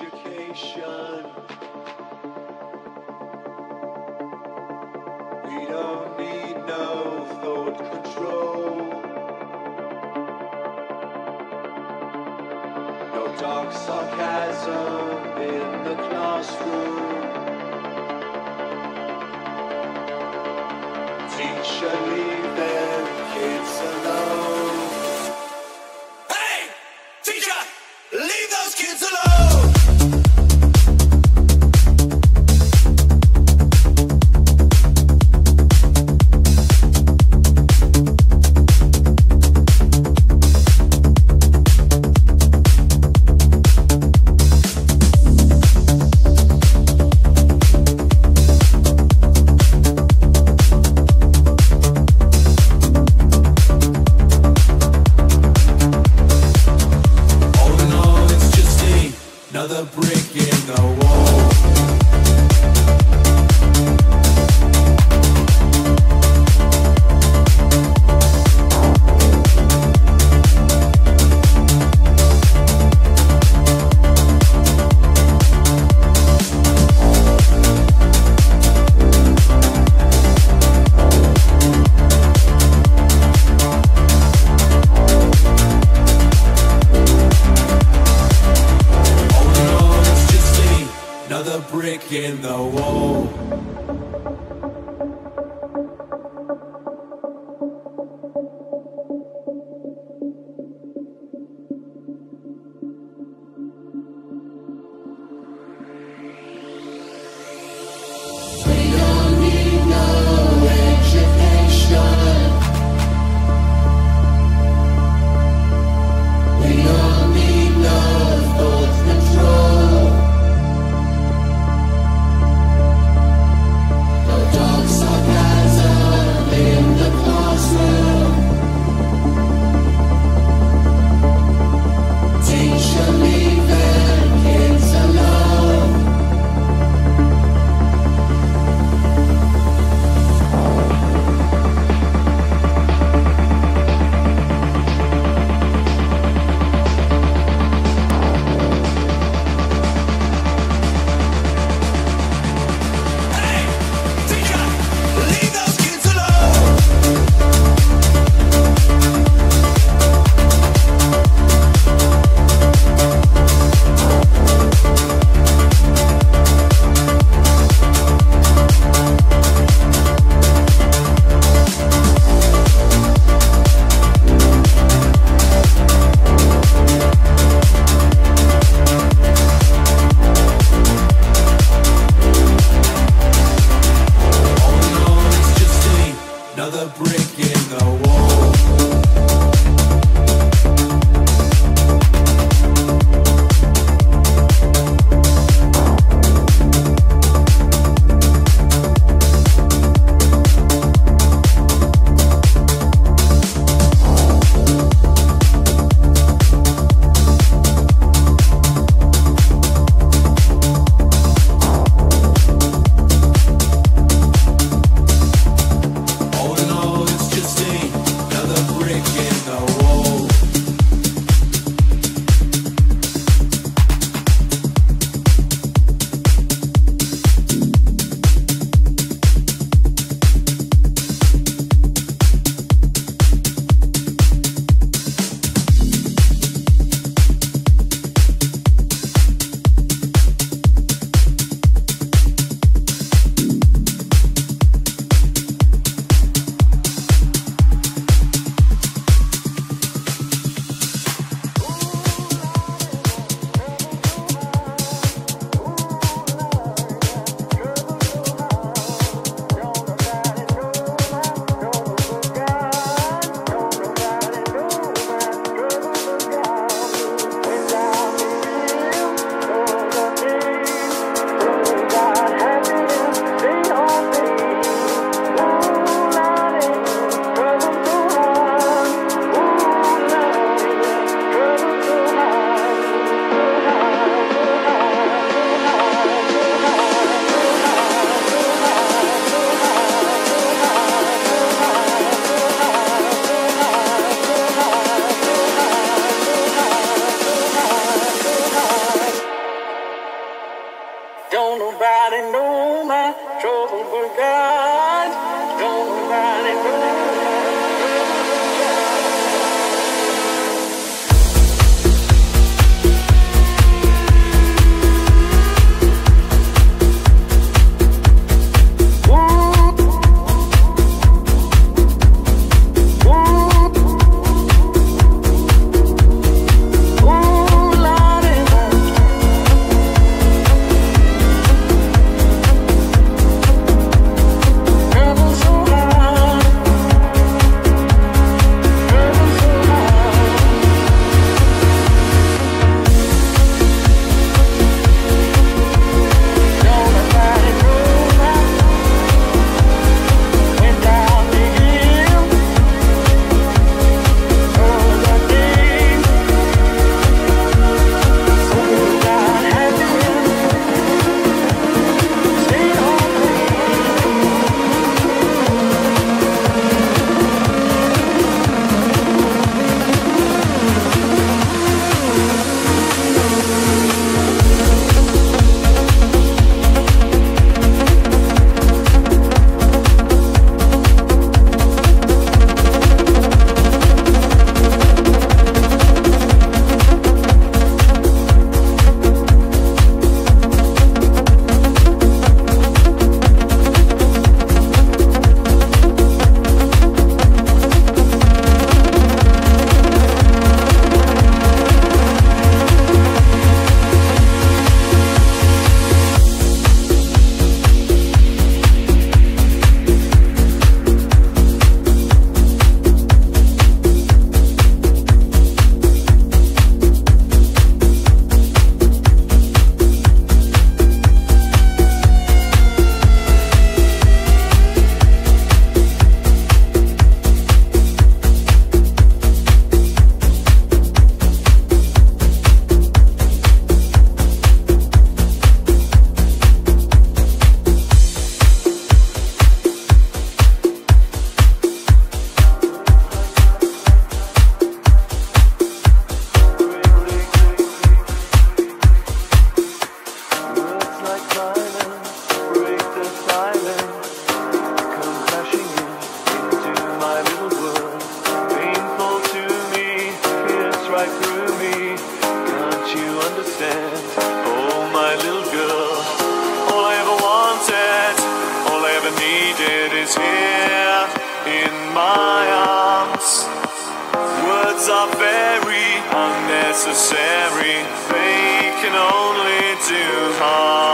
education. We don't need no thought control. No dark sarcasm in the classroom. Teacher, leave them unnecessary, they can only do harm.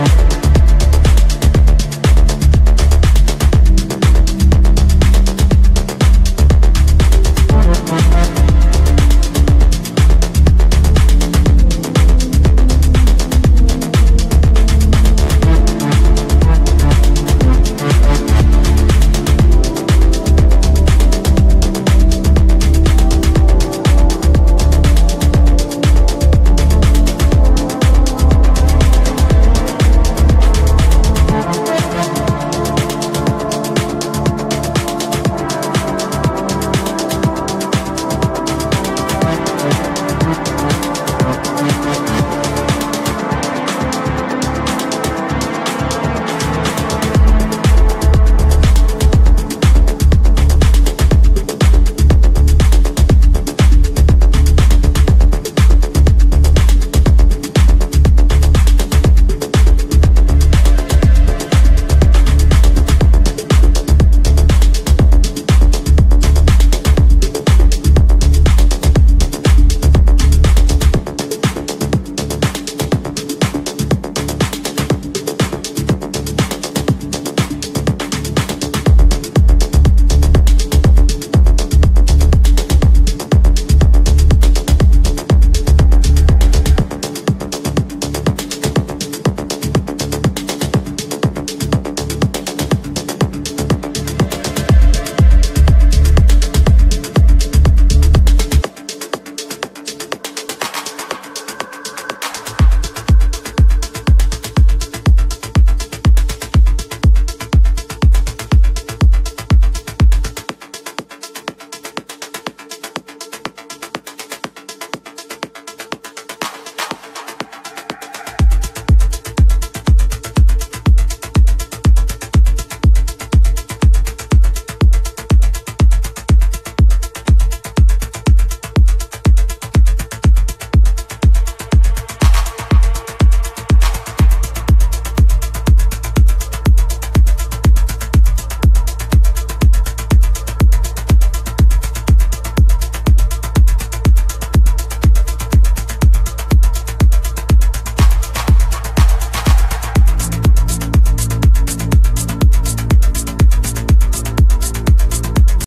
Thank